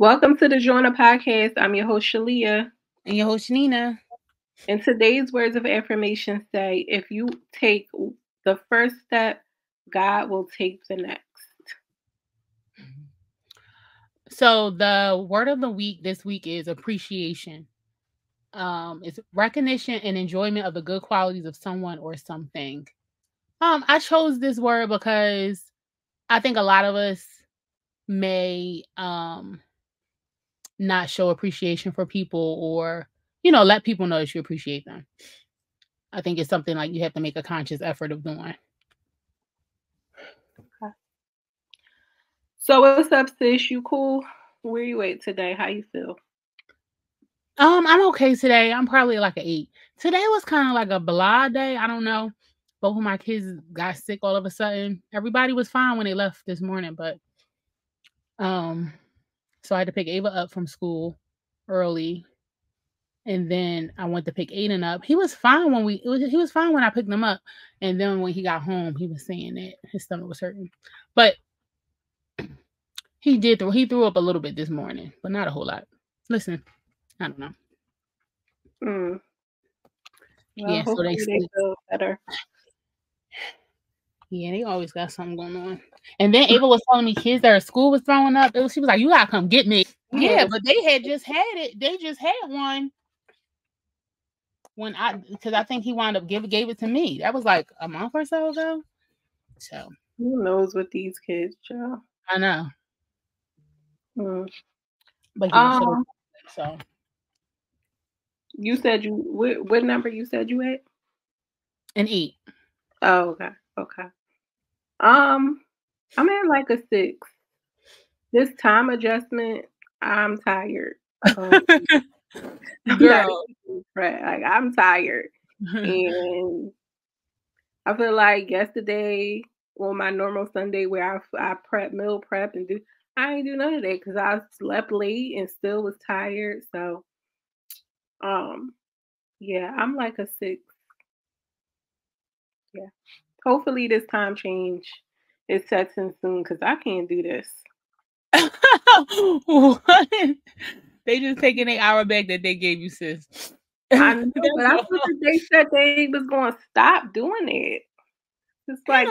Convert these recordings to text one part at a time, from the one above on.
Welcome to the JAWN Podcast. I'm your host, Shalia. And your host, Nina. And today's words of affirmation say if you take the first step, God will take the next. So the word of the week this week is appreciation. Um, it's recognition and enjoyment of the good qualities of someone or something. Um, I chose this word because I think a lot of us may um not show appreciation for people or you know let people know that you appreciate them. I think it's something like you have to make a conscious effort of doing. Okay. so what's up sis? You cool? Where you at today? How you feel? Um i'm okay today. I'm probably like an eight. Today was kind of like a blah day i don't know. Both of my kids got sick all of a sudden everybody was fine when they left this morning but um so I had to pick Ava up from school early. And then I went to pick Aiden up. He was fine when we was, he was fine when I picked him up. And then when he got home, he was saying that his stomach was hurting. But he did throw he threw up a little bit this morning, but not a whole lot. Listen, I don't know. Mm. Well, yeah, so they, they feel better. Yeah, they always got something going on. And then Ava was telling me kids that her school was throwing up. Was, she was like, "You gotta come get me." Yeah, but they had just had it. They just had one when I because I think he wound up give gave it to me. That was like a month or so ago. So who knows with these kids, Joe? I know. Hmm. But um, so you said you what, what number you said you had? An eight. Oh, okay. Okay. Um, I'm at like a six. This time adjustment, I'm tired. Um, Girl, like I'm tired, and I feel like yesterday on my normal Sunday where I I prep meal prep and do I ain't do none of that because I slept late and still was tired. So, um, yeah, I'm like a six. Yeah, hopefully this time change it sets in soon because I can't do this. what? They just taking an hour back that they gave you, sis. I know, but I thought they said they was going to stop doing it. It's like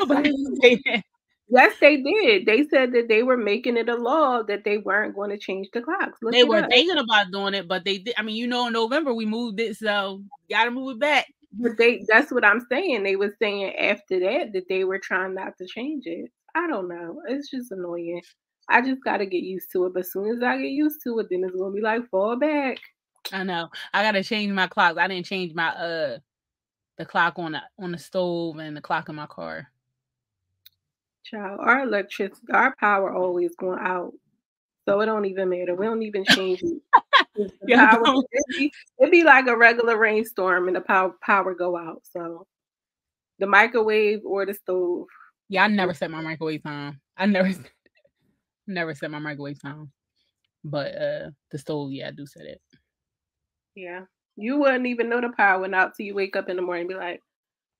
yes, they did. They said that they were making it a law that they weren't going to change the clocks. Look they were up. thinking about doing it, but they did. I mean, you know, in November we moved it, so got to move it back. But they that's what I'm saying. They were saying after that that they were trying not to change it. I don't know. It's just annoying. I just gotta get used to it. But as soon as I get used to it, then it's gonna be like fall back. I know. I gotta change my clocks. I didn't change my uh the clock on the on the stove and the clock in my car. Child, our electricity, our power always going out. So it don't even matter. We don't even change it. yeah, power, it'd, be, it'd be like a regular rainstorm and the power power go out. So the microwave or the stove. Yeah, I never set my microwave time. I never never set my microwave time. But uh the stove, yeah, I do set it. Yeah. You wouldn't even know the power went out till you wake up in the morning and be like,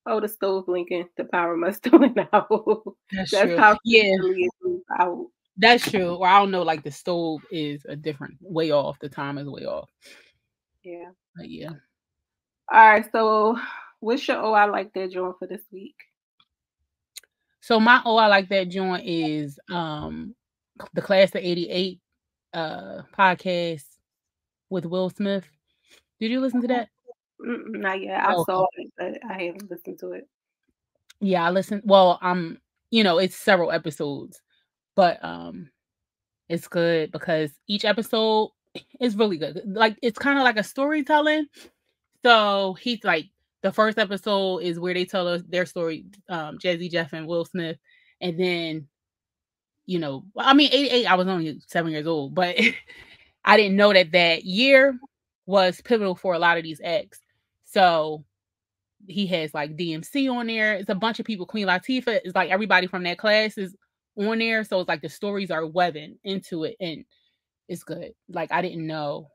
oh, the stove blinking, the power must went out. That's, That's true. how yeah. out. That's true. Or I don't know, like the stove is a different way off. The time is way off. Yeah. But yeah. All right. So what's your oh I like that joint for this week? So my oh I like that joint is um the class of 88 uh podcast with Will Smith. Did you listen to that? not yet. I oh, saw it, but I haven't listened to it. Yeah, I listened. Well, um, you know, it's several episodes but um it's good because each episode is really good. Like it's kind of like a storytelling. So he's like the first episode is where they tell us their story, um, Jazzy Jeff and Will Smith, and then you know, I mean, 88, I was only seven years old, but I didn't know that that year was pivotal for a lot of these acts. So he has like DMC on there. It's a bunch of people. Queen Latifah is like everybody from that class is on there. So it's like the stories are webbing into it and it's good. Like I didn't know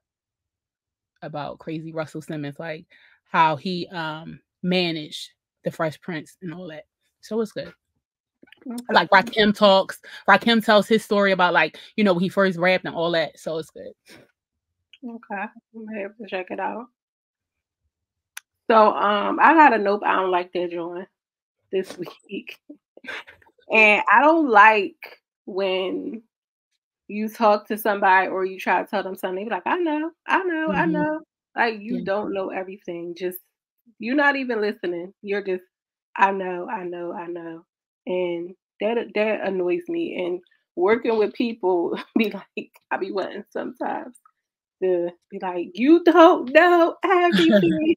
about crazy Russell Simmons, like how he um managed the Fresh Prince and all that. So it's good. Okay. Like Rakim talks. Rakim tells his story about like, you know, when he first rapped and all that. So it's good. Okay. I'm have to check it out. So um I got a nope, I don't like that joint this week. And I don't like when you talk to somebody or you try to tell them something, Be like, I know, I know, mm-hmm. I know. Like you yeah. don't know everything. Just you're not even listening. You're just, I know, I know, I know. And that that annoys me. And working with people be like, I be wanting sometimes to be like, you don't know everything.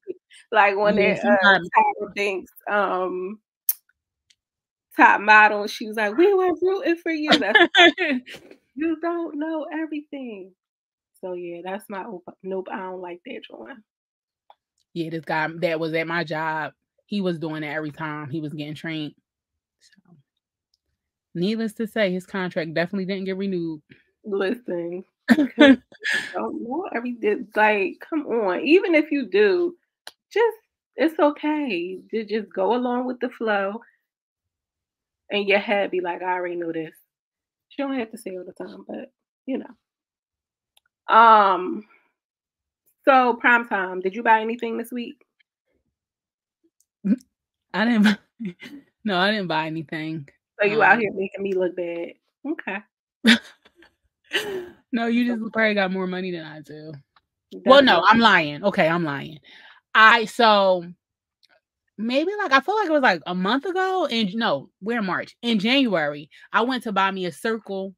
like when yeah, they uh, thinks um top model, she was like, we were rooting for you. You don't know everything. So yeah, that's my nope. I don't like that drawing. Yeah, this guy that was at my job, he was doing it every time he was getting trained. So, needless to say, his contract definitely didn't get renewed. Listen, don't know everything. Like, come on. Even if you do, just it's okay to just go along with the flow. And your head be like, I already know this. You don't have to say all the time, but you know. Um. So prime time. Did you buy anything this week? I didn't. Buy, no, I didn't buy anything. So you um, out here making me look bad? Okay. no, you just probably got more money than I do. That's well, no, I'm lying. Okay, I'm lying. I so maybe like I feel like it was like a month ago. And no, we're in March. In January, I went to buy me a Cirkul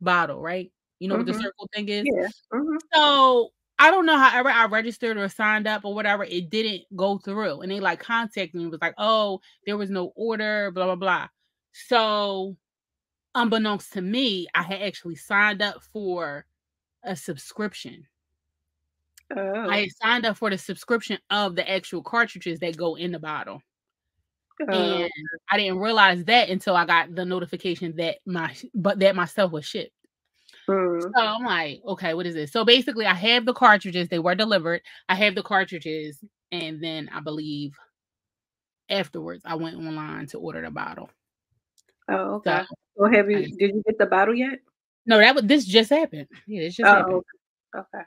bottle, right? You know mm-hmm. what the mm-hmm. Cirkul thing is? Yeah. Mm-hmm. So I don't know however I registered or signed up or whatever, it didn't go through. And they like contacted me, was like, oh, there was no order, blah, blah, blah. So unbeknownst to me, I had actually signed up for a subscription. Oh. I signed up for the subscription of the actual cartridges that go in the bottle. Oh. And I didn't realize that until I got the notification that my but that my stuff was shipped. Mm. So I'm like, okay, what is this? So basically, I have the cartridges. They were delivered. I have the cartridges, and then I believe afterwards I went online to order the bottle. Oh, okay. So, so have you? Did you get the bottle yet? No, that was this just happened. Yeah, it's just oh, happened. Okay.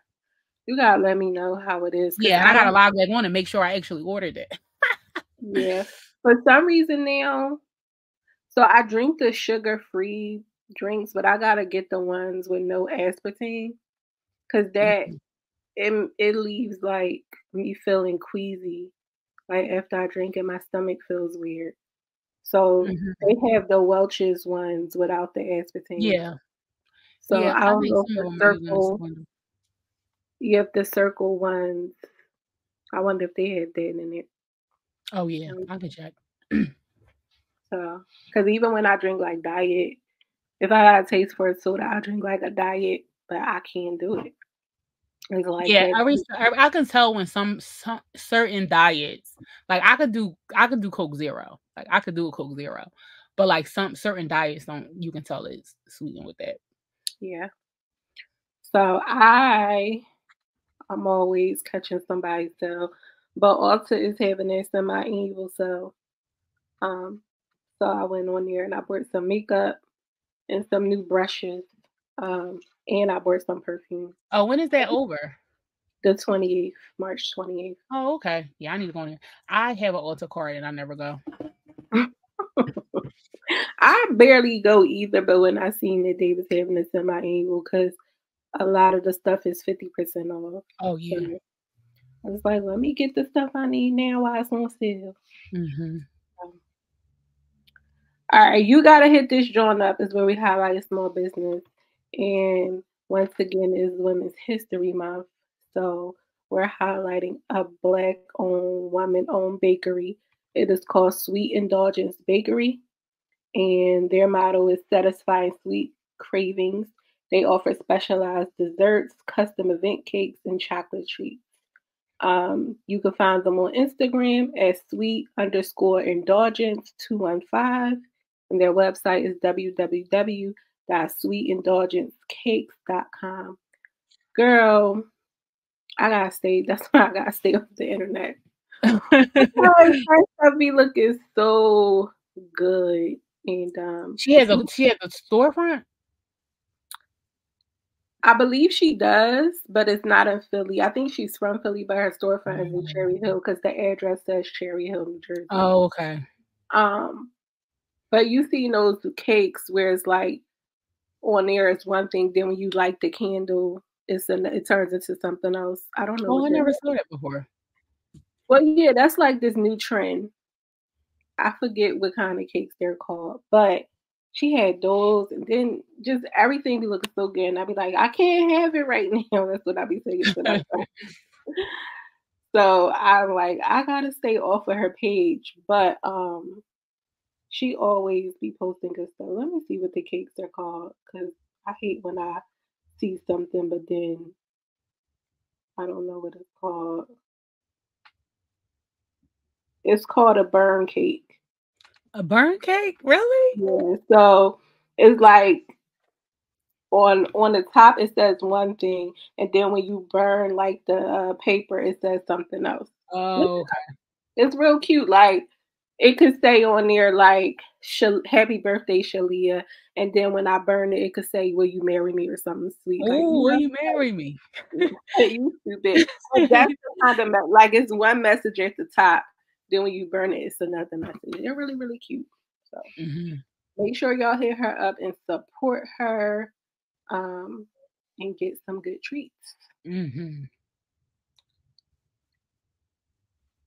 You gotta let me know how it is. Yeah, I, I gotta log back on and make sure I actually ordered it. yeah. For some reason now, so I drink the sugar-free drinks, but I gotta get the ones with no aspartame, cause that mm-hmm. it it leaves like me feeling queasy. Like after I drink it, my stomach feels weird. So mm-hmm. they have the Welch's ones without the aspartame. Yeah. So yeah, I don't know if the Cirkul. You have the Cirkul ones. I wonder if they had that in it. Oh yeah, um, I can check. so, because even when I drink like diet, if I got a taste for a soda, I drink like a diet, but I can't do it. It's like yeah, I, re- I can tell when some, some certain diets, like I could do, I could do Coke Zero, like I could do a Coke Zero, but like some certain diets don't, you can tell it's sweetened with that. Yeah. So I, I'm always catching somebody's tail, but Ulta is having their semi-annual sale. Um, so I went on there and I bought some makeup and some new brushes. Um, and I bought some perfume. Oh, when is that over? The 28th, March 28th. Oh, okay. Yeah, I need to go in there. I have an Ulta card and I never go. I barely go either, but when I seen that they was having a semi-annual, because a lot of the stuff is 50% off. Oh, yeah. So I was like, let me get the stuff I need now while it's on sale. Mm-hmm. All right, you gotta hit this joint up is where we highlight a small business. And once again is Women's History Month. So we're highlighting a black owned, woman owned bakery. It is called Sweet Indulgence Bakery. And their motto is satisfying sweet cravings. They offer specialized desserts, custom event cakes, and chocolate treats. Um, you can find them on Instagram at sweet underscore indulgence 215 and their website is www.sweetindulgencecakes.com. Girl, I gotta stay. That's why I gotta stay off the internet. stuff be looking so good. And um, she has a she has a storefront. I believe she does, but it's not in Philly. I think she's from Philly, but her storefront mm. is in Cherry Hill because the address says Cherry Hill, New Jersey. Oh, okay. Um, but you see those cakes where it's like on there is one thing, then when you light the candle, it's an, it turns into something else. I don't know. Oh, I never saw that before. Well, yeah, that's like this new trend. I forget what kind of cakes they're called, but she had those, and then just everything be looking so good. And I'd be like, I can't have it right now. That's what I'd be saying to myself. so I'm like, I gotta stay off of her page, but um, she always be posting good stuff. Let me see what the cakes are called, because I hate when I see something, but then I don't know what it's called. It's called a burn cake. A burn cake? Really? Yeah. So it's like on on the top it says one thing, and then when you burn like the uh, paper, it says something else. Oh, okay. It's real cute. Like it could say on there like "Happy Birthday, Shalia," and then when I burn it, it could say "Will you marry me?" or something sweet. Oh, will you marry me? you stupid. that's the kind of like it's one message at the top, then when you burn it, it's another message. They're really, really cute. So mm-hmm. make sure y'all hit her up and support her um, and get some good treats. Mm-hmm.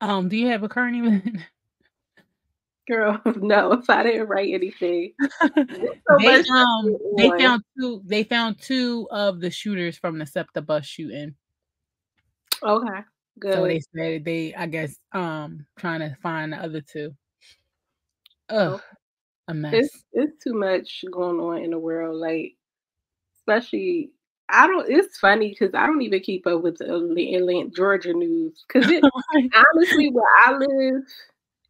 Um, do you have a current event? Girl, no, if I didn't write anything. So they, um, they found two they found two of the shooters from the SEPTA bus shooting. Okay. Good. So they said they, I guess, um, trying to find the other two. Ugh, a mess. It's it's too much going on in the world. Like, especially, I don't. It's funny because I don't even keep up with the Atlanta, Georgia news because it honestly, where I live,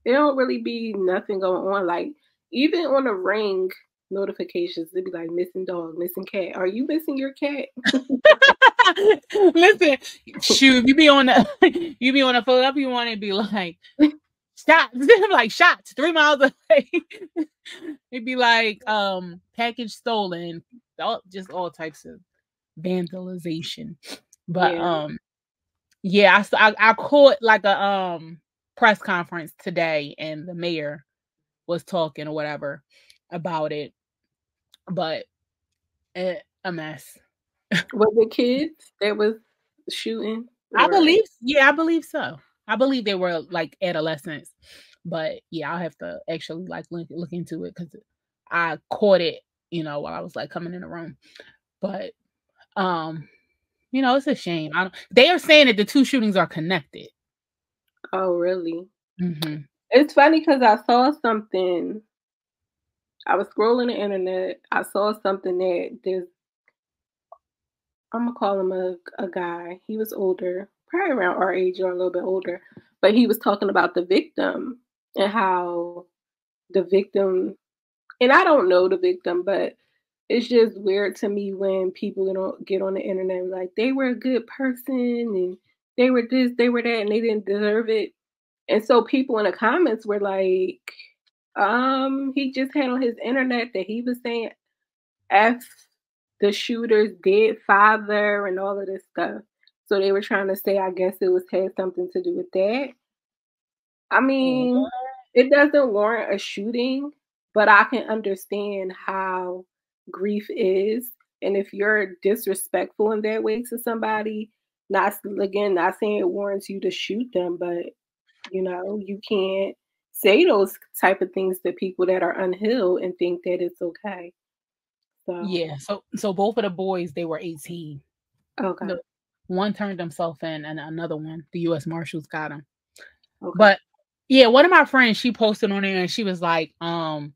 it don't really be nothing going on. Like, even on the ring, notifications. They'd be like missing dog, missing cat. Are you missing your cat? Listen, shoot, you be on the you be on the phone up, you want to be like shots, like shots three miles away. It'd be like um package stolen, all, just all types of vandalization. But yeah. um yeah, I, I I caught like a um press conference today, and the mayor was talking or whatever about it but it, a mess. Were the kids that was shooting? I believe, yeah, I believe so. I believe they were like adolescents, but yeah, I'll have to actually like look, look into it because I caught it, you know, while I was like coming in the room. But um, you know, it's a shame. I don't, they are saying that the two shootings are connected. Oh, really? Mm-hmm. It's funny because I saw something I was scrolling the internet. I saw something that this I'm gonna call him a, a guy. He was older, probably around our age or a little bit older, but he was talking about the victim and how the victim and I don't know the victim, but it's just weird to me when people you know get on the internet like they were a good person and they were this, they were that, and they didn't deserve it. And so people in the comments were like, um, he just had on his internet that he was saying F the shooter's dead father and all of this stuff. So they were trying to say, I guess it was had something to do with that. I mean, mm-hmm. it doesn't warrant a shooting, but I can understand how grief is. And if you're disrespectful in that way to somebody, not again, not saying it warrants you to shoot them, but you know, you can't say those type of things to people that are unhealed and think that it's okay. So yeah, so so both of the boys they were 18. Okay. The, one turned himself in and another one, the US Marshals got him. Okay. But yeah, one of my friends, she posted on there and she was like, um,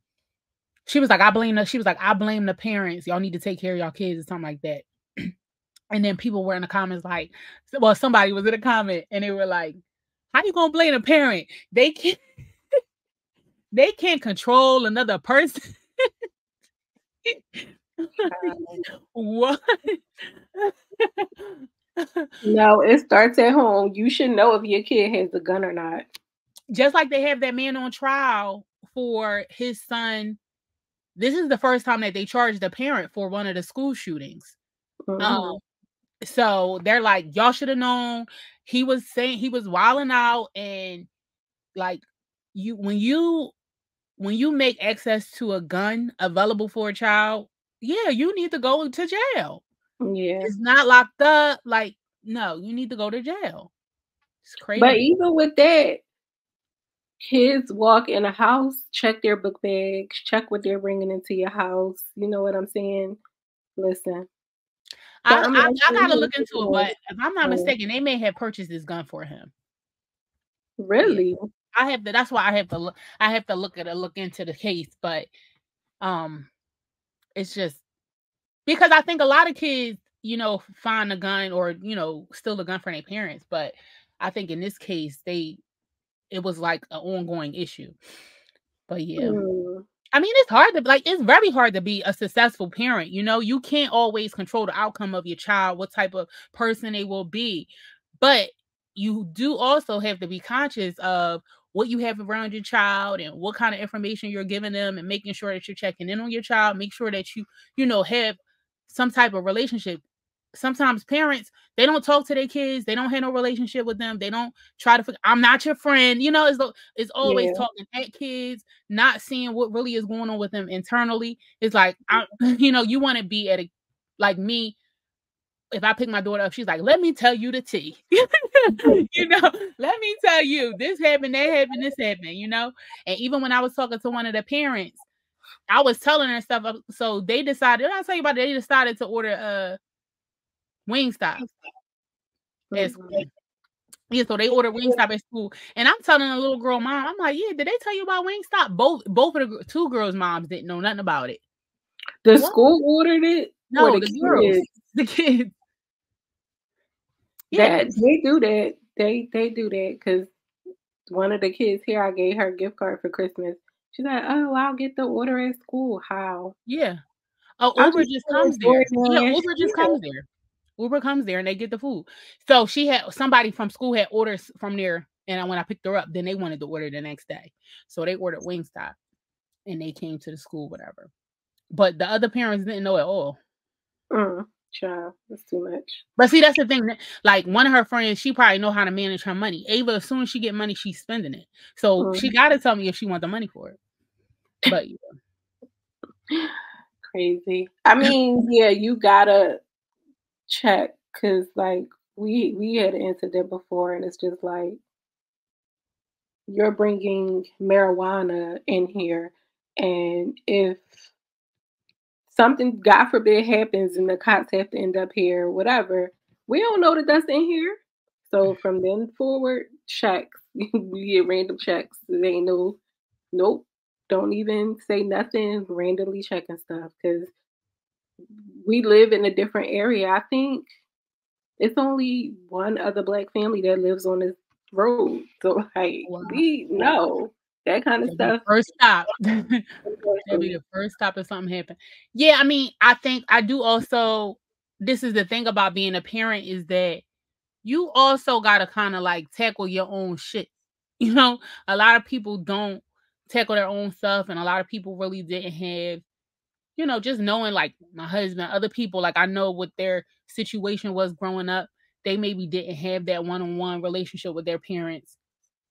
she was like, I blame the she was like, I blame the parents. Y'all need to take care of y'all kids or something like that. and then people were in the comments like, well, somebody was in a comment and they were like, How you gonna blame a parent? They can't they can't control another person. what? no, it starts at home. You should know if your kid has a gun or not. Just like they have that man on trial for his son this is the first time that they charged a parent for one of the school shootings. Mm-hmm. Um, so they're like, y'all should have known. He was saying he was wilding out, and like you when you when you make access to a gun available for a child, yeah, you need to go to jail. Yeah, it's not locked up. Like, no, you need to go to jail. It's crazy. But even with that, kids walk in a house, check their book bags, check what they're bringing into your house. You know what I'm saying? Listen. I, I, I, I gotta look into it, but if I'm not mistaken, they may have purchased this gun for him. Really? I have to. That's why I have to look. I have to look at a look into the case, but um, it's just because I think a lot of kids, you know, find a gun or you know, steal a gun from their parents, but I think in this case, they it was like an ongoing issue. But yeah. Mm. I mean, it's hard to like it's very hard to be a successful parent. You know, you can't always control the outcome of your child, what type of person they will be. But you do also have to be conscious of what you have around your child and what kind of information you're giving them and making sure that you're checking in on your child make sure that you you know have some type of relationship sometimes parents they don't talk to their kids they don't have no relationship with them they don't try to i'm not your friend you know it's, it's always yeah. talking at kids not seeing what really is going on with them internally it's like I, you know you want to be at a like me if I pick my daughter up, she's like, let me tell you the tea. you know, let me tell you this happened, that happened, this happened, you know. And even when I was talking to one of the parents, I was telling her stuff. So they decided, I'll tell you about it, they decided to order a uh, Wingstop. Mm-hmm. Yeah, so they ordered Wingstop at school. And I'm telling a little girl mom, I'm like, yeah, did they tell you about Wingstop? Both both of the two girls' moms didn't know nothing about it. The what? school ordered it? No, the, the girls, the kids yeah. that they do that. They they do that because one of the kids here, I gave her a gift card for Christmas. She's like, "Oh, I'll get the order at school. How? Yeah. Oh, Uber just, just comes there. Yeah, Uber just yeah. comes there. Uber comes there and they get the food. So she had somebody from school had orders from there, and when I picked her up, then they wanted to order the next day. So they ordered Wingstop, and they came to the school, whatever. But the other parents didn't know at all. Mm. Child, that's too much. But see, that's the thing. Like one of her friends, she probably know how to manage her money. Ava, as soon as she get money, she's spending it. So mm-hmm. she got to tell me if she want the money for it. But yeah. crazy. I mean, yeah, you gotta check because like we we had an incident before, and it's just like you're bringing marijuana in here, and if something, God forbid, happens and the cops have to end up here, whatever, we don't know that that's in here. So mm. from then forward, checks. we get random checks. There ain't no, nope. Don't even say nothing. Randomly checking stuff because we live in a different area. I think it's only one other black family that lives on this road. So like wow. we know that kind of stuff. First stop. That'll be the first stop if something happened. Yeah, I mean, I think I do also. This is the thing about being a parent is that you also got to kind of like tackle your own shit. You know, a lot of people don't tackle their own stuff, and a lot of people really didn't have, you know, just knowing like my husband, other people, like I know what their situation was growing up. They maybe didn't have that one on one relationship with their parents.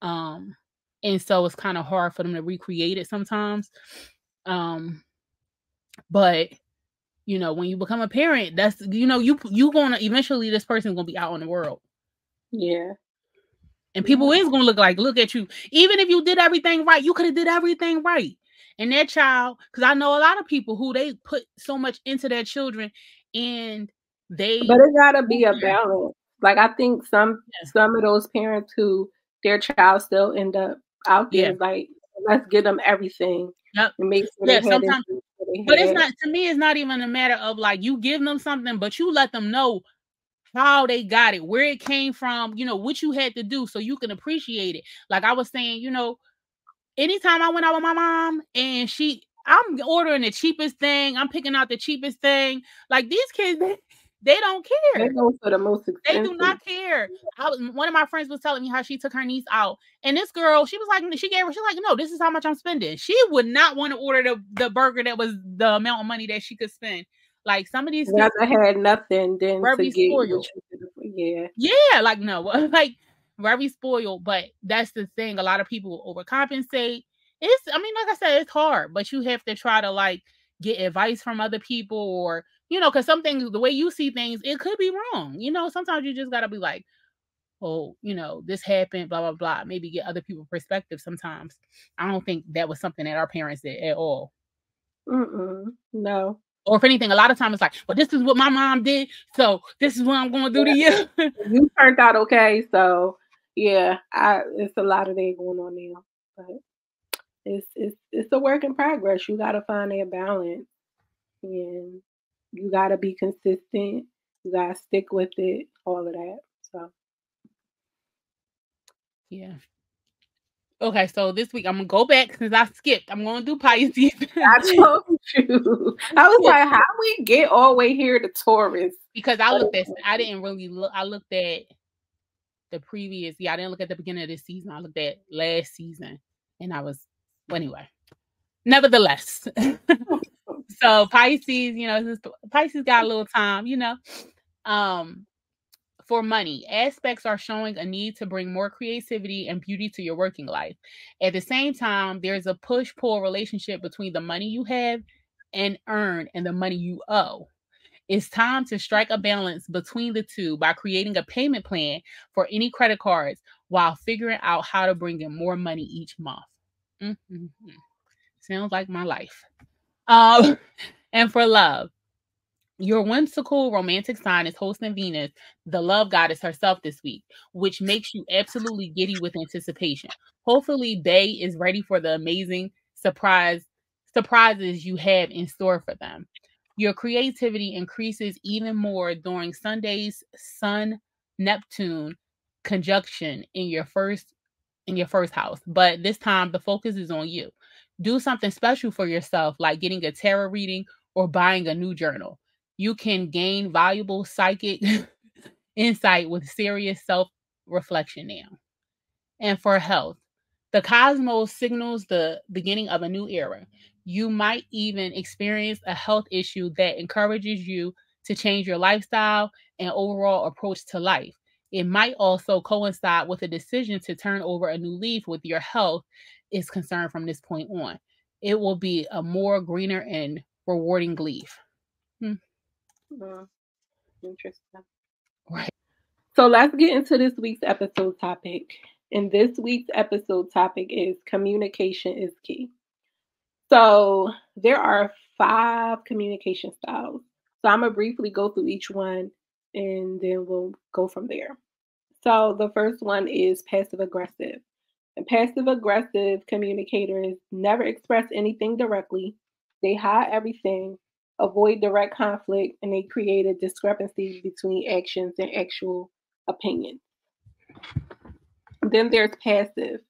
Um, and so it's kind of hard for them to recreate it sometimes um but you know when you become a parent that's you know you you gonna eventually this person's gonna be out in the world. Yeah. And people is gonna look like look at you. Even if you did everything right you could have did everything right. And that child because i know a lot of people who they put so much into their children and they but it gotta be a balance. Like i think some yeah. some of those parents who their child still end up out there. Yeah. Like, let's give them everything. Yep. And make sure yeah, sometimes, but it's not to me. It's not even a matter of like you give them something, but you let them know how they got it, where it came from, you know, what you had to do so you can appreciate it. Like I was saying, you know, anytime I went out with my mom and she I'm ordering the cheapest thing, I'm picking out the cheapest thing. Like these kids, they, They don't care. They go for the most expensive. They do not care. I was, one of my friends was telling me how she took her niece out, and this girl, she was like, she gave her, she's like, no, this is how much I'm spending. She would not want to order the, the burger that was the amount of money that she could spend. Like some of these, rather had nothing Then spoiled. Yeah, yeah, like no, like very spoiled. But that's the thing. A lot of people overcompensate. It's, I mean, like I said, it's hard, but you have to try to like get advice from other people or you know, because some things, the way you see things, it could be wrong. You know, sometimes you just got to be like, oh, you know, this happened, blah, blah, blah. Maybe get other people perspective sometimes. I don't think that was something that our parents did at all. Mm-mm, no. Or if anything, a lot of times it's like, well, this is what my mom did. So this is what I'm going to do to you. you turned out okay. So yeah, I, it's a lot of that going on now. But it's, it's, it's a work in progress. You got to find that balance. And you got to be consistent. You got to stick with it, all of that. So, yeah. Okay, so this week I'm gonna go back since I skipped. I'm gonna do Pisces. I told you. I was like, how we get all the way here to Taurus? Because I looked at, I didn't really look. I looked at the previous. Yeah, I didn't look at the beginning of this season. I looked at last season, and I was well, anyway. Nevertheless, so Pisces, you know, Pisces got a little time, you know. Um, for money, aspects are showing a need to bring more creativity and beauty to your working life. At the same time, there's a push pull relationship between the money you have and earn and the money you owe. It's time to strike a balance between the two by creating a payment plan for any credit cards while figuring out how to bring in more money each month. Mm-hmm. Sounds like my life. Um, and for love, your whimsical romantic sign is hosting Venus, the love goddess herself, this week, which makes you absolutely giddy with anticipation. Hopefully, Bay is ready for the amazing surprise surprises you have in store for them. Your creativity increases even more during Sunday's Sun Neptune conjunction in your first in your first house, but this time the focus is on you do something special for yourself, like getting a tarot reading or buying a new journal. You can gain valuable psychic insight with serious self reflection now. And for health, the cosmos signals the beginning of a new era. You might even experience a health issue that encourages you to change your lifestyle and overall approach to life. It might also coincide with a decision to turn over a new leaf with your health is concerned from this point on. It will be a more greener and rewarding leaf. Hmm. Mm, interesting. Right. So let's get into this week's episode topic. And this week's episode topic is communication is key. So there are five communication styles. So I'm going to briefly go through each one and then we'll go from there. So the first one is passive aggressive. Passive aggressive communicators never express anything directly. They hide everything, avoid direct conflict, and they create a discrepancy between actions and actual opinions. Then there's passive.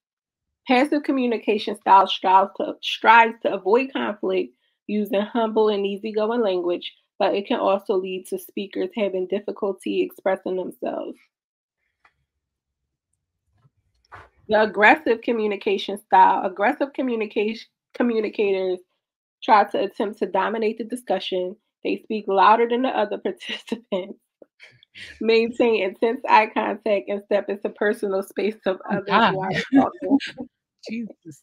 Passive communication style strives to, strives to avoid conflict using humble and easygoing language, but it can also lead to speakers having difficulty expressing themselves. The aggressive communication style, aggressive communication communicators try to attempt to dominate the discussion. They speak louder than the other participants, maintain intense eye contact, and step into personal space of oh, others while talking. Jesus.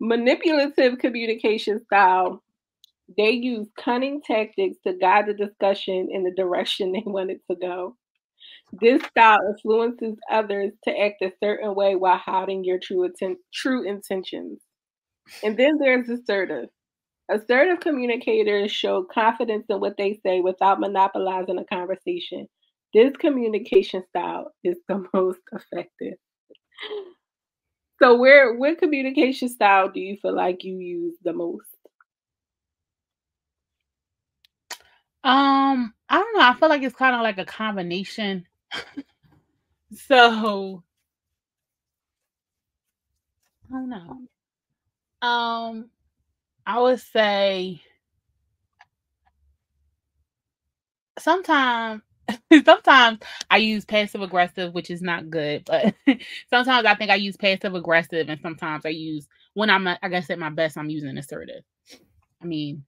Manipulative communication style. They use cunning tactics to guide the discussion in the direction they want it to go. This style influences others to act a certain way while hiding your true atten- true intentions. And then there's assertive. Assertive communicators show confidence in what they say without monopolizing a conversation. This communication style is the most effective. So where what communication style do you feel like you use the most? Um, I don't know. I feel like it's kind of like a combination so I don't know. Um, I would say sometimes sometimes I use passive aggressive, which is not good, but sometimes I think I use passive aggressive, and sometimes I use when I'm, I guess, at my best, I'm using assertive. I mean,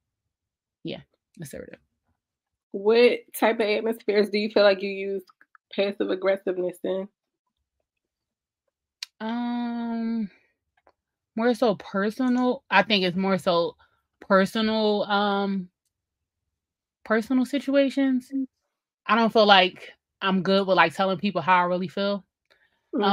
yeah, assertive. What type of atmospheres do you feel like you use passive aggressiveness in? Um, more so personal. I think it's more so personal. Um, personal situations. I don't feel like I'm good with like telling people how I really feel. Mm-hmm.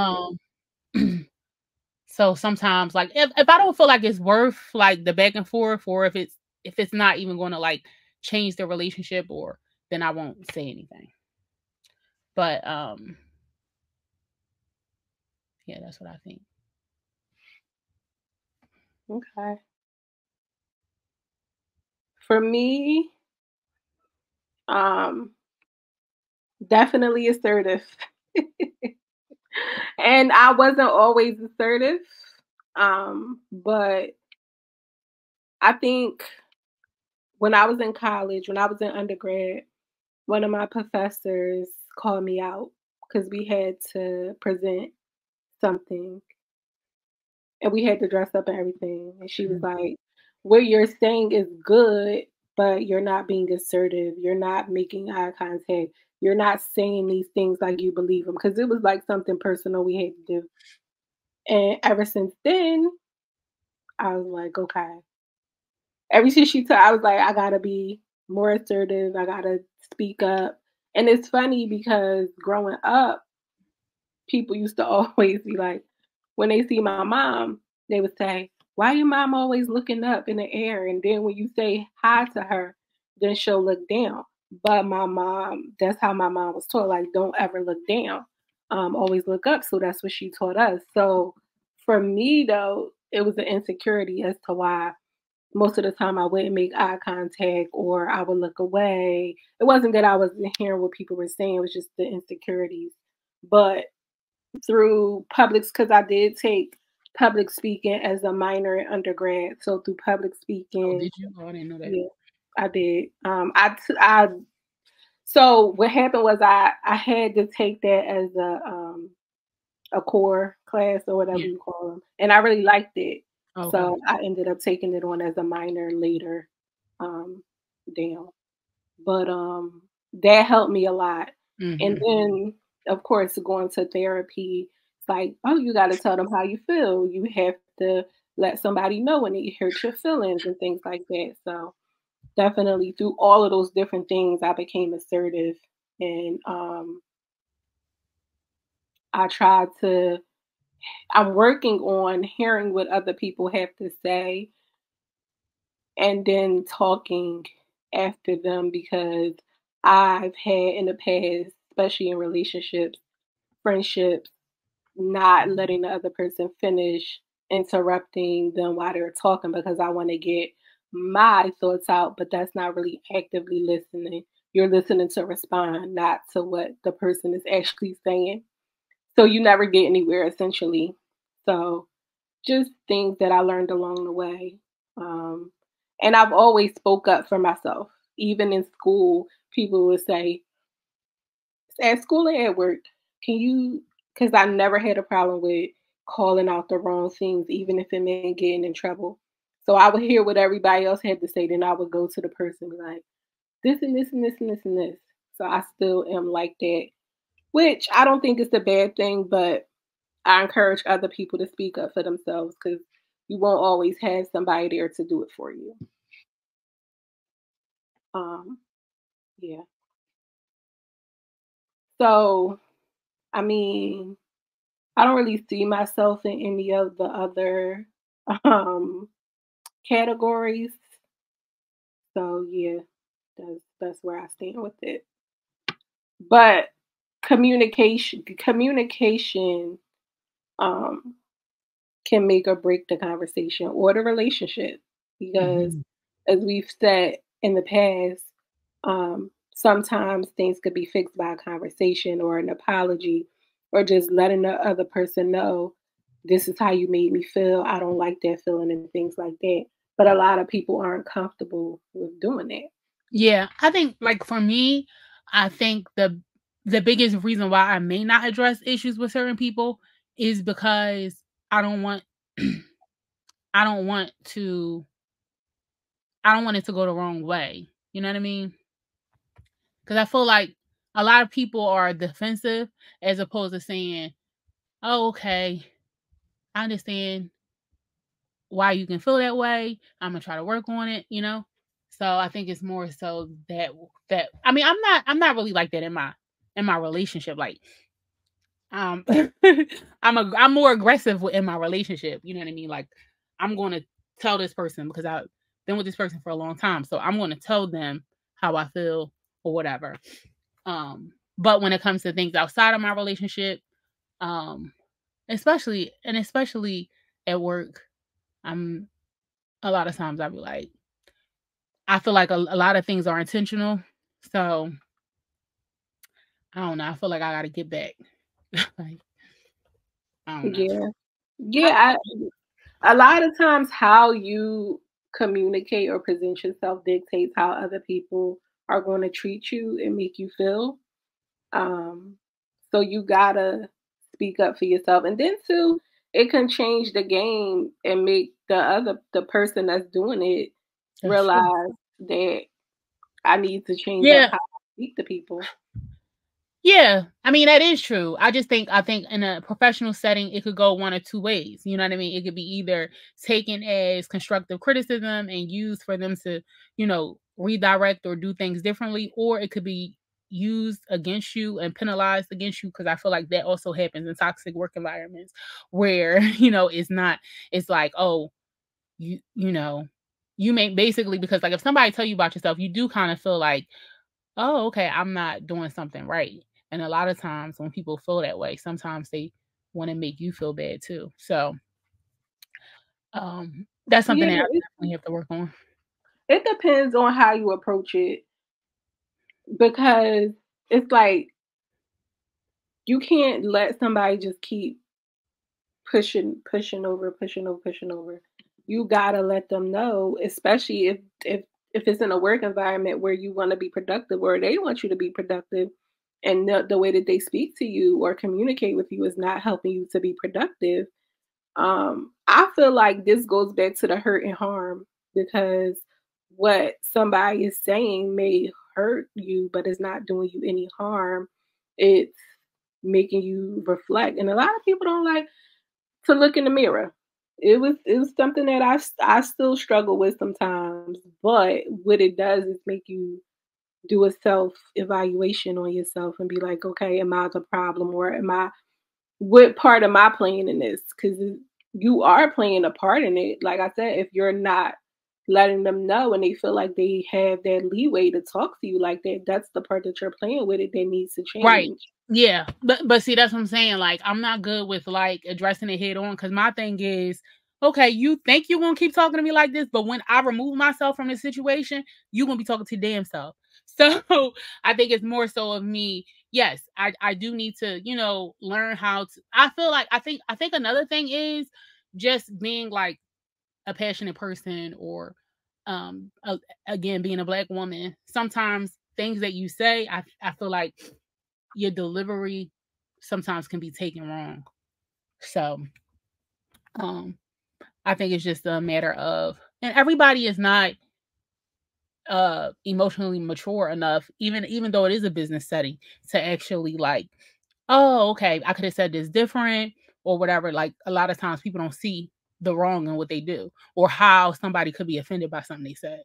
Um so sometimes like if, if I don't feel like it's worth like the back and forth or if it's if it's not even going to like change the relationship or then I won't say anything. But um yeah, that's what I think. Okay. For me, um, definitely assertive. and I wasn't always assertive. Um, but I think when I was in college, when I was in undergrad, one of my professors called me out because we had to present something and we had to dress up and everything. And she was mm-hmm. like, What you're saying is good, but you're not being assertive. You're not making eye contact. You're not saying these things like you believe them because it was like something personal we had to do. And ever since then, I was like, okay. Every since she told, I was like, I gotta be more assertive. I gotta speak up. And it's funny because growing up, people used to always be like, when they see my mom, they would say, why your mom always looking up in the air? And then when you say hi to her, then she'll look down. But my mom, that's how my mom was taught. Like, don't ever look down. Um, always look up. So that's what she taught us. So for me though, it was an insecurity as to why most of the time I wouldn't make eye contact or I would look away. It wasn't that I wasn't hearing what people were saying, it was just the insecurities. But through publics, because I did take public speaking as a minor in undergrad. So through public oh, speaking, oh, did you? Oh, I didn't know that. Yeah, I did. Um, I, I. So what happened was I I had to take that as a um a core class or whatever yeah. you call them, and I really liked it. Okay. So I ended up taking it on as a minor later, um, down. But um, that helped me a lot. Mm-hmm. And then, of course, going to therapy it's like, oh, you got to tell them how you feel. You have to let somebody know when it hurts your feelings and things like that. So definitely through all of those different things, I became assertive and um, I tried to. I'm working on hearing what other people have to say and then talking after them because I've had in the past, especially in relationships, friendships, not letting the other person finish, interrupting them while they're talking because I want to get my thoughts out, but that's not really actively listening. You're listening to respond, not to what the person is actually saying. So you never get anywhere essentially. So just things that I learned along the way. Um, and I've always spoke up for myself. Even in school, people would say, at school and at work, can you because I never had a problem with calling out the wrong things, even if it meant getting in trouble. So I would hear what everybody else had to say, then I would go to the person like, this and this and this and this and this. So I still am like that, which I don't think is a bad thing, but I encourage other people to speak up for themselves because you won't always have somebody there to do it for you. Um, yeah. So I mean, I don't really see myself in any of the other um, categories. So yeah, that's that's where I stand with it. But communication communication um, can make or break the conversation or the relationship because mm-hmm. as we've said in the past um, sometimes things could be fixed by a conversation or an apology or just letting the other person know this is how you made me feel. I don't like that feeling and things like that. But a lot of people aren't comfortable with doing that. Yeah, I think like for me, I think the the biggest reason why I may not address issues with certain people is because I don't want I don't want to I don't want it to go the wrong way. You know what I mean? Cuz I feel like a lot of people are defensive as opposed to saying, "Oh, okay. I understand why you can feel that way. I'm going to try to work on it, you know?" So I think it's more so that that I mean, I'm not I'm not really like that in my in my relationship like um I'm a I'm more aggressive in my relationship, you know what I mean? Like I'm going to tell this person because I've been with this person for a long time. So I'm going to tell them how I feel or whatever. Um but when it comes to things outside of my relationship, um especially and especially at work, I'm a lot of times I'll be like, I feel like a, a lot of things are intentional. So I don't know. I feel like I got to get back. like, yeah, yeah. I, a lot of times, how you communicate or present yourself dictates how other people are going to treat you and make you feel. Um, so you gotta speak up for yourself, and then too, it can change the game and make the other the person that's doing it that's realize true. that I need to change yeah. how I speak to people. Yeah, I mean that is true. I just think I think in a professional setting it could go one or two ways. You know what I mean? It could be either taken as constructive criticism and used for them to, you know, redirect or do things differently, or it could be used against you and penalized against you because I feel like that also happens in toxic work environments where, you know, it's not it's like, oh, you you know, you may basically because like if somebody tell you about yourself, you do kind of feel like, oh, okay, I'm not doing something right. And a lot of times when people feel that way, sometimes they want to make you feel bad too. So um that's something yeah, that I definitely have to work on. It depends on how you approach it. Because it's like you can't let somebody just keep pushing, pushing over, pushing over, pushing over you gotta let them know, especially if if if it's in a work environment where you want to be productive or they want you to be productive and the, the, way that they speak to you or communicate with you is not helping you to be productive um, i feel like this goes back to the hurt and harm because what somebody is saying may hurt you but it's not doing you any harm it's making you reflect and a lot of people don't like to look in the mirror it was it was something that I I still struggle with sometimes. But what it does is make you do a self evaluation on yourself and be like, okay, am I the problem or am I what part am I playing in this? Because you are playing a part in it. Like I said, if you're not letting them know and they feel like they have that leeway to talk to you like that, that's the part that you're playing with it that needs to change. Right. Yeah, but but see, that's what I'm saying. Like, I'm not good with like addressing it head on because my thing is, okay, you think you're gonna keep talking to me like this, but when I remove myself from the situation, you're gonna be talking to damn self. So I think it's more so of me. Yes, I I do need to, you know, learn how to. I feel like I think I think another thing is just being like a passionate person or um a, again being a black woman sometimes things that you say I, I feel like your delivery sometimes can be taken wrong. So um I think it's just a matter of and everybody is not uh emotionally mature enough even even though it is a business setting to actually like oh okay I could have said this different or whatever like a lot of times people don't see the wrong in what they do or how somebody could be offended by something they said.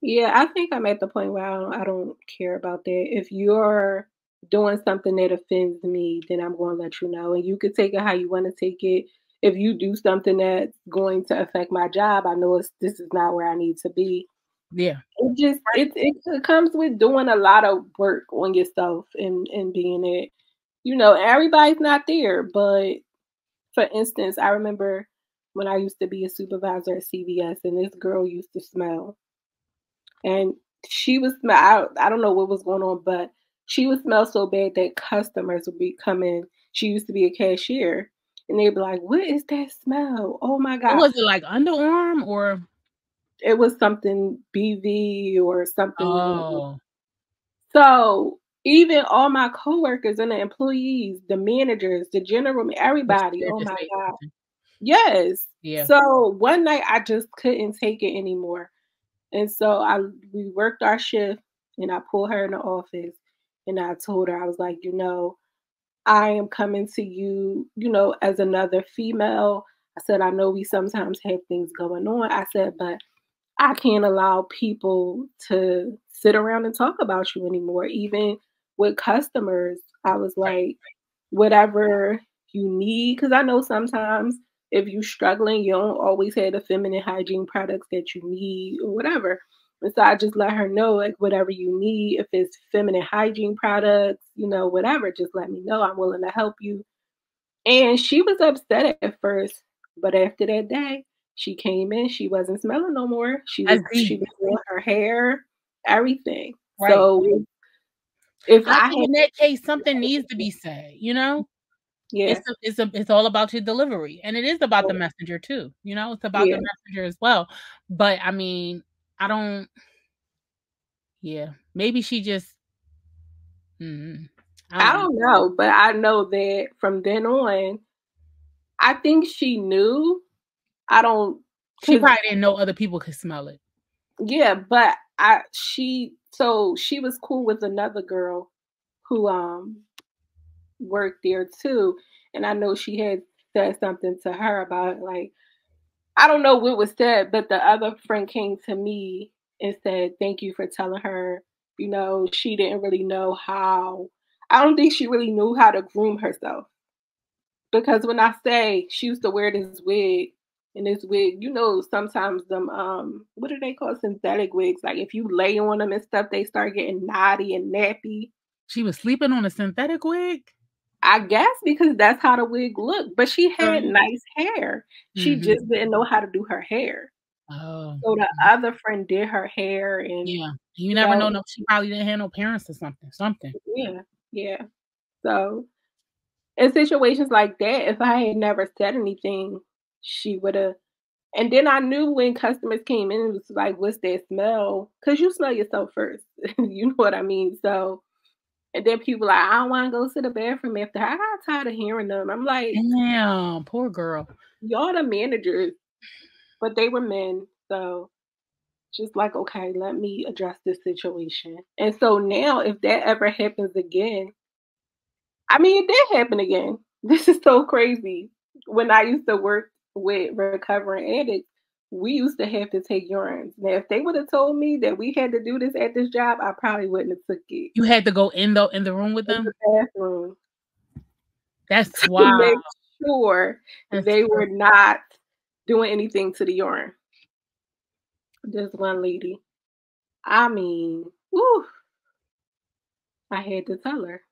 Yeah, I think I'm at the point where I don't, I don't care about that. If you're doing something that offends me, then I'm going to let you know. And you could take it how you want to take it. If you do something that's going to affect my job, I know this is not where I need to be. Yeah. It just it, it, comes with doing a lot of work on yourself and and being it. You know, everybody's not there, but for instance, I remember when I used to be a supervisor at CVS and this girl used to smell and she was smell. I, I don't know what was going on, but she would smell so bad that customers would be coming. She used to be a cashier, and they'd be like, "What is that smell? Oh my god!" Was it like underarm or? It was something BV or something. Oh. So even all my coworkers and the employees, the managers, the general, everybody. Oh my god. Yes. Yeah. So one night I just couldn't take it anymore. And so I we worked our shift and I pulled her in the office and I told her, I was like, you know, I am coming to you, you know, as another female. I said, I know we sometimes have things going on. I said, but I can't allow people to sit around and talk about you anymore. Even with customers, I was like, whatever you need, because I know sometimes if you're struggling, you don't always have the feminine hygiene products that you need or whatever. And so I just let her know, like, whatever you need, if it's feminine hygiene products, you know, whatever, just let me know. I'm willing to help you. And she was upset at first, but after that day, she came in, she wasn't smelling no more. She was she was doing her hair, everything. Right. So if I, I had, in that case, something needs to be said, you know? Yeah. It's a, it's a, it's all about your delivery. And it is about oh. the messenger too. You know, it's about yeah. the messenger as well. But I mean, I don't yeah. Maybe she just mm, I, don't, I don't know. know, but I know that from then on, I think she knew. I don't she probably didn't know other people could smell it. Yeah, but I she so she was cool with another girl who um worked there too. And I know she had said something to her about like I don't know what was said, but the other friend came to me and said, Thank you for telling her, you know, she didn't really know how I don't think she really knew how to groom herself. Because when I say she used to wear this wig and this wig, you know, sometimes them um what do they call synthetic wigs? Like if you lay on them and stuff, they start getting knotty and nappy. She was sleeping on a synthetic wig? I guess because that's how the wig looked. But she had mm-hmm. nice hair. She mm-hmm. just didn't know how to do her hair. Oh. So the other friend did her hair and Yeah. You never know, know no she probably didn't have no parents or something. Something. Yeah. Yeah. So in situations like that, if I had never said anything, she would have and then I knew when customers came in, it was like, what's that smell? Because you smell yourself first. you know what I mean? So and then people like, I don't want to go to the bathroom after. I got tired of hearing them. I'm like, damn, poor girl. Y'all the managers, but they were men, so just like, okay, let me address this situation. And so now, if that ever happens again, I mean, it did happen again. This is so crazy. When I used to work with recovering addicts, we used to have to take urines. Now, if they would have told me that we had to do this at this job, I probably wouldn't have took it. You had to go in the in the room with them. The bathroom. That's why. Make sure That's they true. were not doing anything to the urine. This one lady. I mean, whew, I had to tell her.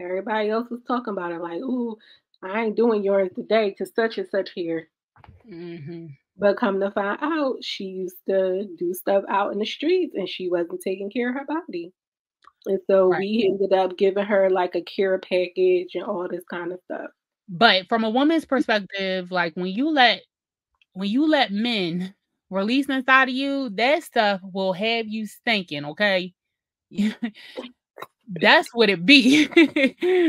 Everybody else was talking about it, like, ooh, I ain't doing yours today because such and such here. Mm-hmm. But come to find out, she used to do stuff out in the streets and she wasn't taking care of her body. And so right. we ended up giving her like a care package and all this kind of stuff. But from a woman's perspective, like when you let when you let men release inside of you, that stuff will have you stinking, okay? that's what it be.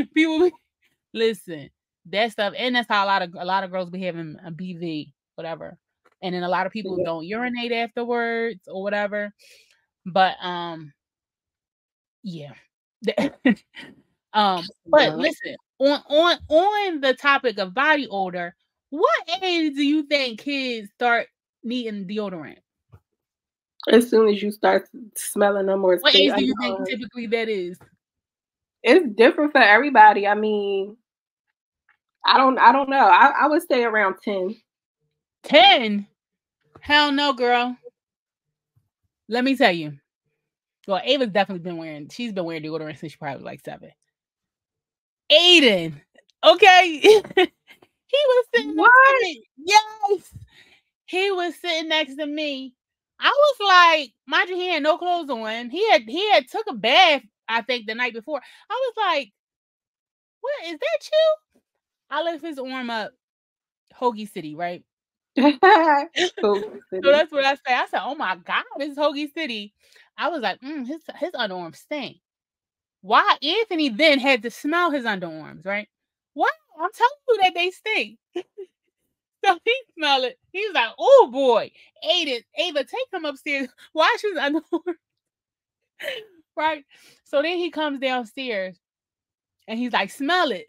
People listen, that stuff, and that's how a lot of a lot of girls be having a BV, whatever and then a lot of people yeah. don't urinate afterwards or whatever. But um, yeah. um, but listen, on on on the topic of body odor, what age do you think kids start needing deodorant? As soon as you start smelling them or what age do you think typically that is? It's different for everybody. I mean, I don't I don't know. I, I would say around 10. 10? Hell no, girl. Let me tell you. Well, Ava's definitely been wearing, she's been wearing deodorant since she probably like seven. Aiden, okay. he was sitting what? next to me. Yes. He was sitting next to me. I was like, mind you, he had no clothes on. He had he had took a bath, I think, the night before. I was like, what is that you? I lift his arm up, Hoagie City, right? so that's what I say. I said, "Oh my God, this is Hoagie City." I was like, mm, his his underarms stink. Why Anthony then had to smell his underarms, right? Why? I'm telling you that they stink. so he smelled it. He's like, oh boy, Aiden, Ava, take him upstairs. Wash his underarms. right? So then he comes downstairs and he's like, smell it.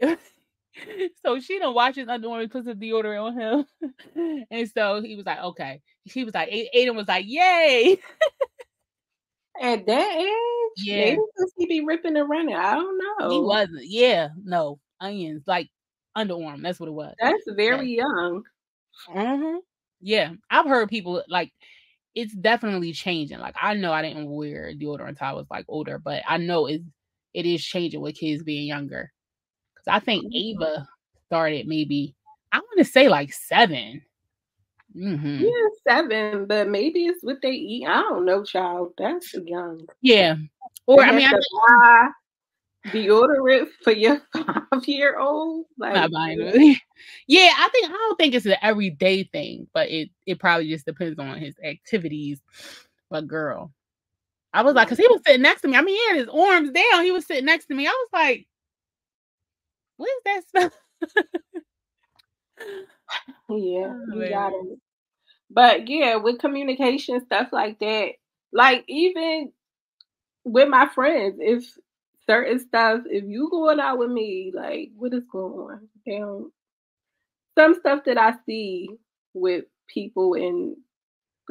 so she don't watch his underwear puts the deodorant on him. and so he was like, okay. He was like, Aiden was like, yay. At that age, yeah, maybe he be ripping and running. I don't know. He wasn't. Yeah, no onions, like underarm. That's what it was. That's very yeah. young. Mm-hmm. Yeah, I've heard people like it's definitely changing. Like I know I didn't wear deodorant until I was like older, but I know it's it is changing with kids being younger. Because I think. Ava started maybe I want to say like 7 mm-hmm. Yeah, seven, but maybe it's what they eat. I don't know, child. That's young. Yeah. Or they I mean, I think, deodorant for your five year old? Like, not buying it. yeah, I think I don't think it's an everyday thing, but it it probably just depends on his activities. But girl, I was like, because he was sitting next to me. I mean, he had his arms down. He was sitting next to me. I was like, what is that stuff? yeah, you got it. But yeah, with communication stuff like that, like even with my friends, if certain stuff, if you going out with me, like what is going on? Damn. Some stuff that I see with people and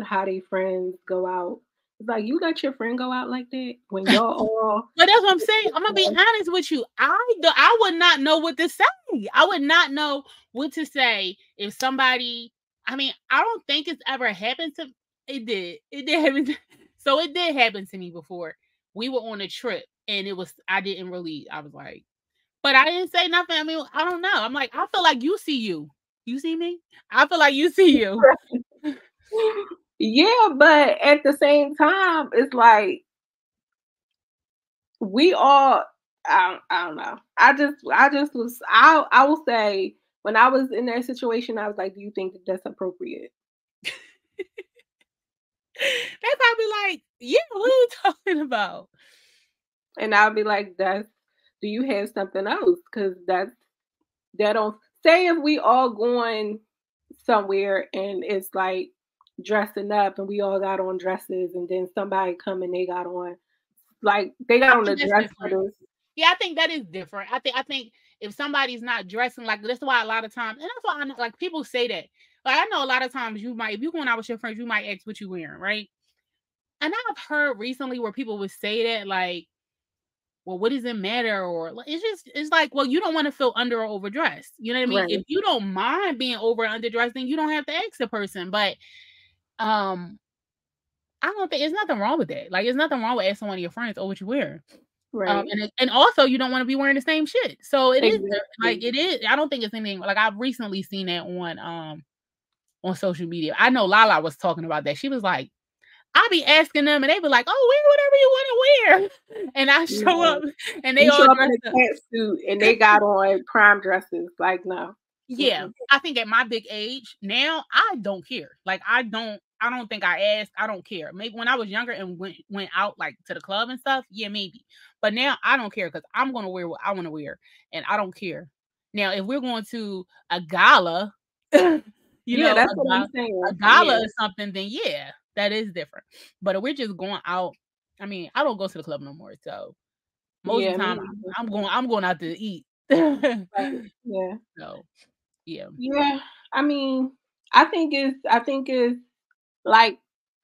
how they friends go out like you let your friend go out like that when y'all all. but that's what I'm saying. I'm gonna be honest with you. I do, I would not know what to say. I would not know what to say if somebody. I mean, I don't think it's ever happened to. It did. It did happen. so it did happen to me before. We were on a trip and it was. I didn't really. I was like, but I didn't say nothing. I mean, I don't know. I'm like, I feel like you see you. You see me? I feel like you see you. Yeah, but at the same time, it's like we all I, I don't know. I just I just was I I will say when I was in that situation, I was like, Do you think that that's appropriate? they probably be like, yeah, what are you talking about? And I'll be like, that's do you have something else? Because that's that don't say if we all going somewhere and it's like dressing up and we all got on dresses and then somebody come and they got on like they got on the dress Yeah, I think that is different. I think I think if somebody's not dressing like that's why a lot of times and that's why I know, like people say that. Like I know a lot of times you might if you're going out with your friends, you might ask what you wearing, right? And I've heard recently where people would say that like well, what does it matter? Or it's just it's like, well, you don't want to feel under or overdressed. You know what I mean? Right. If you don't mind being over or underdressed, then you don't have to ask the person. But um, I don't think there's nothing wrong with that. Like, there's nothing wrong with asking one of your friends, "Oh, what you wear?" Um, right. Um, and and also, you don't want to be wearing the same shit. So it exactly. is like it is. I don't think it's anything. Like I've recently seen that on um on social media. I know Lala was talking about that. She was like, I'll be asking them, and they be like, "Oh, wear whatever you want to wear," and I show yeah. up, and they you all dress up in a pantsuit, and they got on prime dresses. Like, no, yeah, I think at my big age now, I don't care. Like, I don't. I don't think I asked. I don't care. Maybe when I was younger and went went out like to the club and stuff, yeah, maybe. But now I don't care because I'm gonna wear what I want to wear, and I don't care. Now, if we're going to a gala, you yeah, know, that's a, what I'm saying. A gala yeah. or something, then yeah, that is different. But if we're just going out, I mean, I don't go to the club no more. So most yeah, of the time, I'm going. I'm going out to eat. yeah. So yeah. Yeah. I mean, I think it's. I think it's like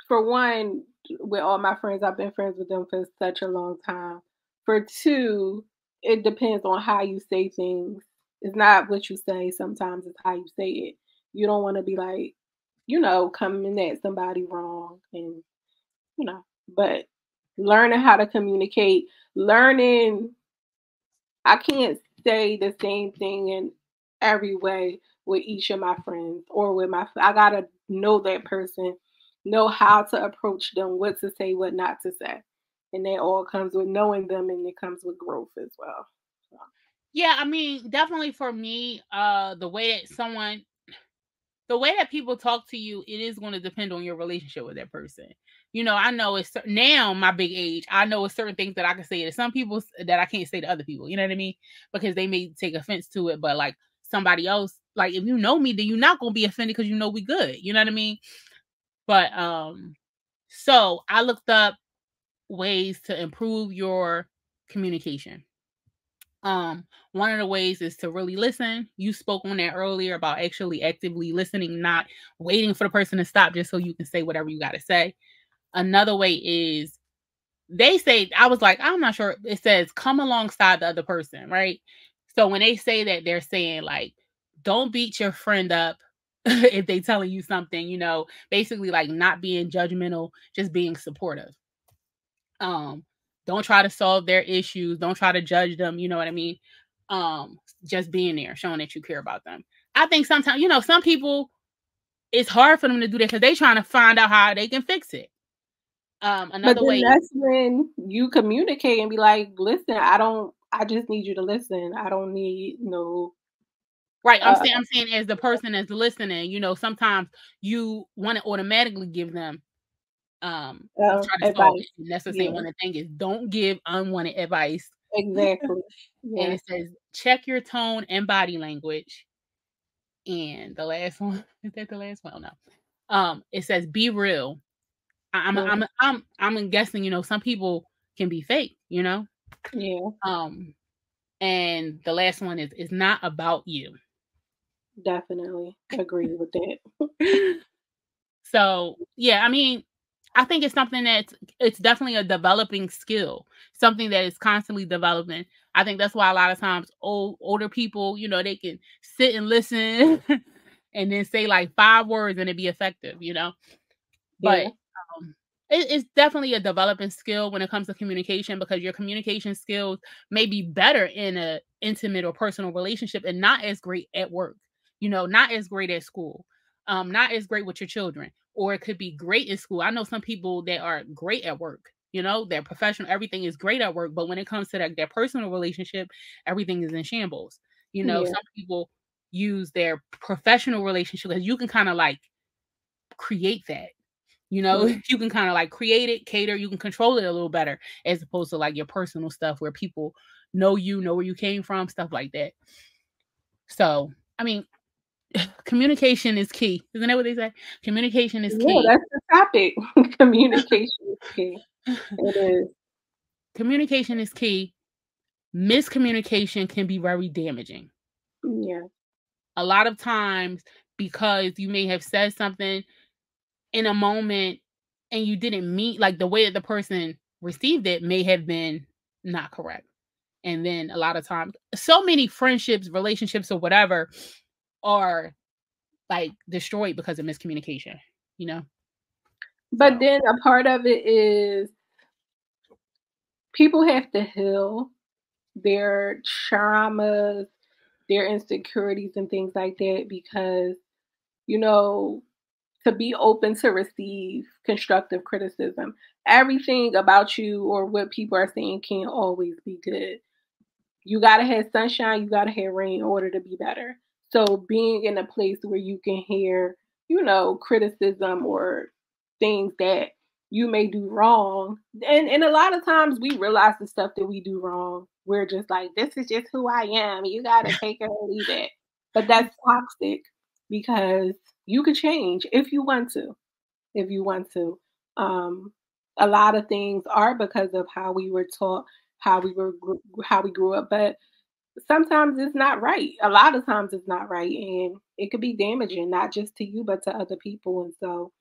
for one, with all my friends, I've been friends with them for such a long time. For two, it depends on how you say things. It's not what you say, sometimes it's how you say it. You don't want to be like, you know, coming at somebody wrong and you know, but learning how to communicate, learning I can't say the same thing in every way with each of my friends or with my I gotta know that person know how to approach them, what to say, what not to say. And that all comes with knowing them and it comes with growth as well. So. Yeah, I mean, definitely for me, uh the way that someone the way that people talk to you, it is going to depend on your relationship with that person. you know, I know it's now my big age. I know it's certain things that I can say to some people that I can't say to other people. You know what I mean? Because they may take offense to it, but like somebody else, like if you know me, then you're not gonna be offended because you know we good. You know what I mean? But um, so I looked up ways to improve your communication. Um, one of the ways is to really listen. You spoke on that earlier about actually actively listening, not waiting for the person to stop just so you can say whatever you got to say. Another way is they say, I was like, I'm not sure. It says come alongside the other person, right? So when they say that, they're saying like, don't beat your friend up if they telling you something, you know, basically like not being judgmental, just being supportive. Um, don't try to solve their issues, don't try to judge them, you know what I mean? Um, just being there, showing that you care about them. I think sometimes, you know, some people it's hard for them to do that because they're trying to find out how they can fix it. Um, another way that's when you communicate and be like, listen, I don't I just need you to listen. I don't need no Right. I'm uh, saying I'm saying as the person that's listening, you know, sometimes you want to automatically give them um uh, advice. That's the same yeah. one the thing is don't give unwanted advice. Exactly. Yeah. And it says check your tone and body language. And the last one, is that the last one? Oh, no. Um, it says be real. I'm yeah. I'm I'm I'm guessing, you know, some people can be fake, you know? Yeah. Um, and the last one is is not about you. Definitely agree with that. so yeah, I mean, I think it's something that's it's definitely a developing skill, something that is constantly developing. I think that's why a lot of times old older people, you know, they can sit and listen and then say like five words and it be effective, you know. But yeah um, it, it's definitely a developing skill when it comes to communication because your communication skills may be better in a intimate or personal relationship and not as great at work you know not as great at school um not as great with your children or it could be great in school i know some people that are great at work you know their professional everything is great at work but when it comes to that, their personal relationship everything is in shambles you know yeah. some people use their professional relationship because you can kind of like create that you know, mm-hmm. you can kind of like create it, cater, you can control it a little better as opposed to like your personal stuff where people know you, know where you came from, stuff like that. So, I mean, communication is key. Isn't that what they say? Communication is key. Yeah, that's the topic. communication is key. It is. Communication is key. Miscommunication can be very damaging. Yeah. A lot of times because you may have said something in a moment and you didn't meet like the way that the person received it may have been not correct. And then a lot of times, so many friendships, relationships, or whatever are like destroyed because of miscommunication, you know? But so. then a part of it is people have to heal their traumas, their insecurities, and things like that because, you know, to be open to receive constructive criticism. Everything about you or what people are saying can't always be good. You got to have sunshine, you got to have rain in order to be better. So being in a place where you can hear, you know, criticism or things that you may do wrong. And and a lot of times we realize the stuff that we do wrong. We're just like, this is just who I am. You gotta take it or leave it. But that's toxic because you could change if you want to. If you want to. Um, a lot of things are because of how we were taught, how we were, how we grew up. But sometimes it's not right. A lot of times it's not right, and it could be damaging not just to you but to other people. And so,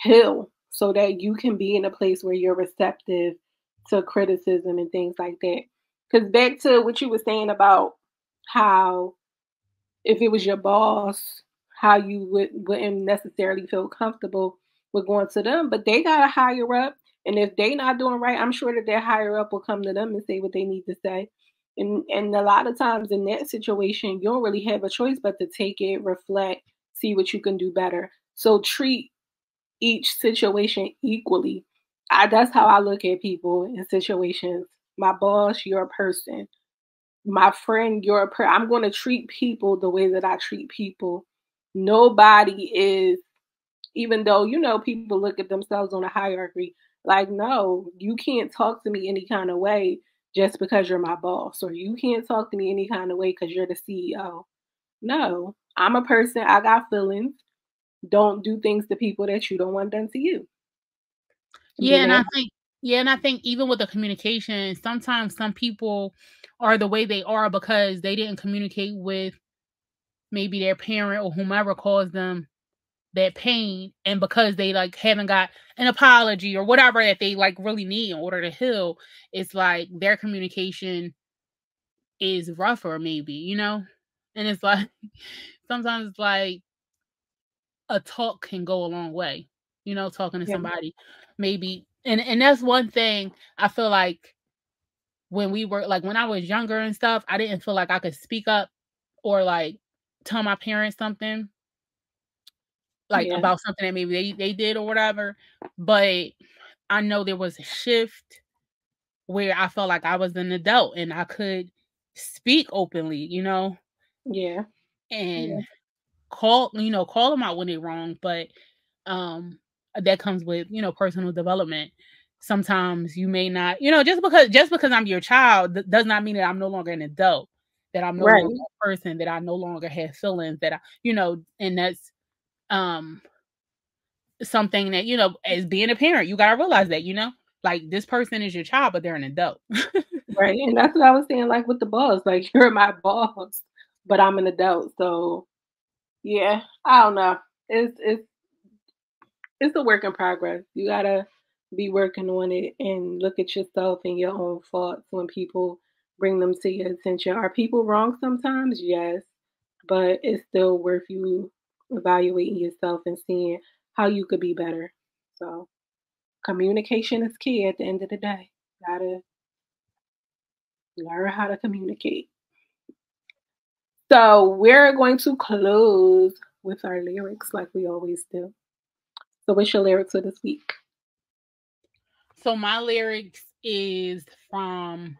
heal so that you can be in a place where you're receptive to criticism and things like that. Because back to what you were saying about how if it was your boss how you would, wouldn't necessarily feel comfortable with going to them, but they got a higher up. And if they not doing right, I'm sure that their higher up will come to them and say what they need to say. And and a lot of times in that situation, you don't really have a choice but to take it, reflect, see what you can do better. So treat each situation equally. I, that's how I look at people in situations. My boss, you're a person. My friend, you're a person. I'm going to treat people the way that I treat people nobody is even though you know people look at themselves on a hierarchy. Like, no, you can't talk to me any kind of way just because you're my boss, or you can't talk to me any kind of way because you're the CEO. No, I'm a person. I got feelings. Don't do things to people that you don't want done to you. Yeah, and I think yeah, and I think even with the communication, sometimes some people are the way they are because they didn't communicate with maybe their parent or whomever caused them that pain and because they like haven't got an apology or whatever that they like really need in order to heal it's like their communication is rougher maybe you know and it's like sometimes it's like a talk can go a long way you know talking to yeah. somebody maybe and and that's one thing i feel like when we were like when i was younger and stuff i didn't feel like i could speak up or like tell my parents something like yeah. about something that maybe they, they did or whatever. But I know there was a shift where I felt like I was an adult and I could speak openly, you know? Yeah. And yeah. call, you know, call them out when they're wrong. But um that comes with, you know, personal development. Sometimes you may not, you know, just because just because I'm your child th- does not mean that I'm no longer an adult, that I'm no right. longer a person, that I no longer have feelings, that I, you know, and that's um something that you know as being a parent you got to realize that you know? Like this person is your child but they're an adult. Right and that's what i was saying like with the boss like you're my boss but i'm an adult so yeah i don't know. It's it's it's a work in progress. You gotta be working on it and look at yourself and your own faults when people bring them to your attention. Are people wrong sometimes? Yes but it's still worth you evaluating yourself and seeing how you could be better. So communication is key at the end of the day. Gotta learn how to communicate. So we're going to close with our lyrics like we always do. So what's your lyrics for this week? So my lyrics is from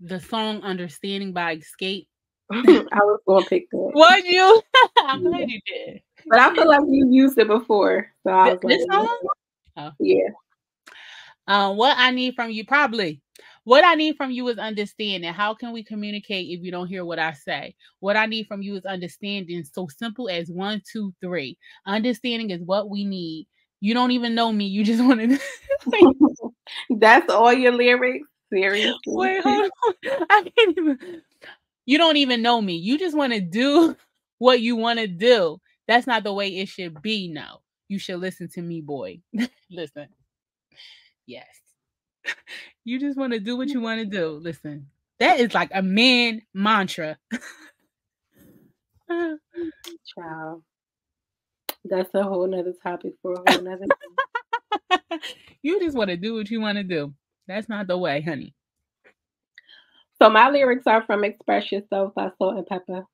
the song Understanding by Xscape. I was gonna pick that. What you? I'm yeah. glad you did. But I feel like you used it before. So I was this like, song? Oh. Yeah. Um, what I need from you, probably. What I need from you is understanding. How can we communicate if you don't hear what I say? What I need from you is understanding. So simple as one, two, three. Understanding is what we need. You don't even know me. You just want to. That's all your lyrics. Seriously. Wait, hold on. I can't even you don't even know me. You just want to do what you want to do. That's not the way it should be. No, you should listen to me, boy. listen. Yes. you just want to do what you want to do. Listen, that is like a man mantra. Child. That's a whole nother topic for a whole nother. you just want to do what you want to do. That's not the way, honey. So my lyrics are from Express Yourself by Salt-N-Pepa.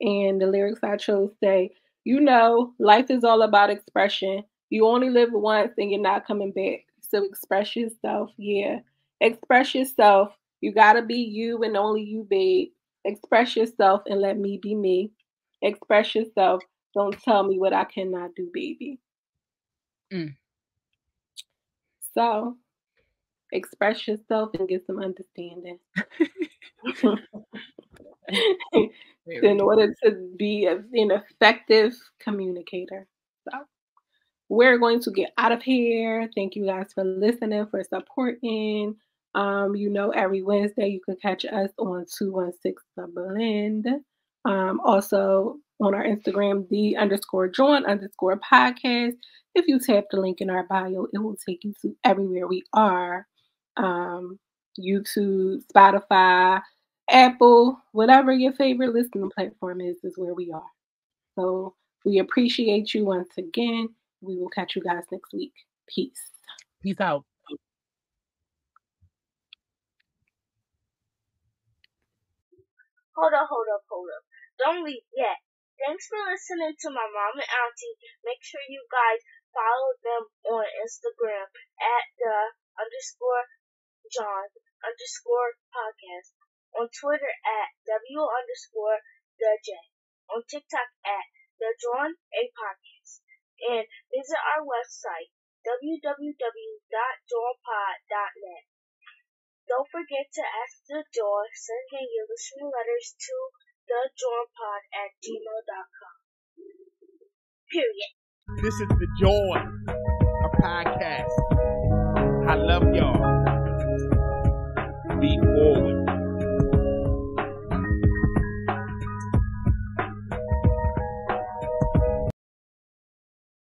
And the lyrics I chose say, you know, life is all about expression. You only live once and you're not coming back. So express yourself. Yeah. Express yourself. You gotta be you and only you, babe. Express yourself and let me be me. Express yourself. Don't tell me what I cannot do, baby. Mm. So express yourself and get some understanding. in order to be a, an effective communicator. So we're going to get out of here. Thank you guys for listening, for supporting. Um, you know, every Wednesday you can catch us on 216 The Blend. Um, also on our Instagram, the underscore JAWN underscore podcast. If you tap the link in our bio, it will take you to everywhere we are um, YouTube, Spotify, Apple, whatever your favorite listening platform is, is where we are. So we appreciate you once again. We will catch you guys next week. Peace. Peace out. Hold up, hold up, hold up. Don't leave yet. Thanks for listening to my mom and auntie. Make sure you guys follow them on Instagram at the underscore JAWN underscore podcast, on Twitter at W underscore the J, on TikTok at the JAWN A podcast. and visit our website, www.jawnpod.net. Don't forget to ask the Joy sending your listening letters to thejawnpod at gmail.com. Period. This is the joy of podcast. I love y'all. Be forward.